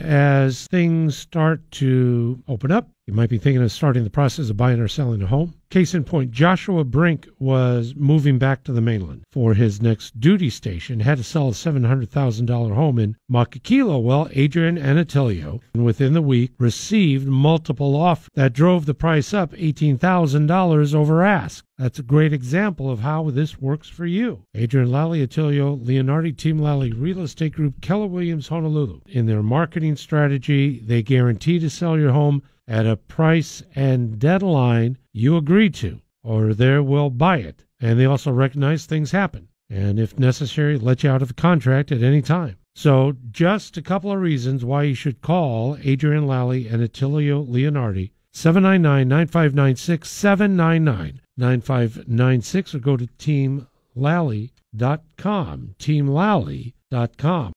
as things start to open up. You might be thinking of starting the process of buying or selling a home. Case in point, Joshua Brink was moving back to the mainland for his next duty station, had to sell a $700,000 home in Makakilo. Well, Adrienne Anatilio, within the week, received multiple offers that drove the price up $18,000 over ask. That's a great example of how this works for you. Adrienne Lally, Attilio, Leonardi, Team Lally, Real Estate Group, Keller Williams, Honolulu. In their marketing strategy, they guarantee to sell your home at a price and deadline you agree to, or they will buy it. And they also recognize things happen. And if necessary, let you out of the contract at any time. So, just a couple of reasons why you should call Adrienne Lally and Attilio Leonardi, 799 9596 799 9596, or go to teamlally.com. Teamlally.com.